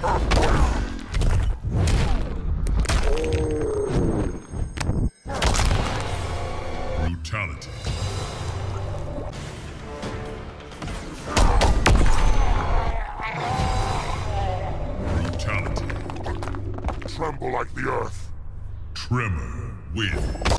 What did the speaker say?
Brutality. Brutality. Tremble like the earth. Tremor wins.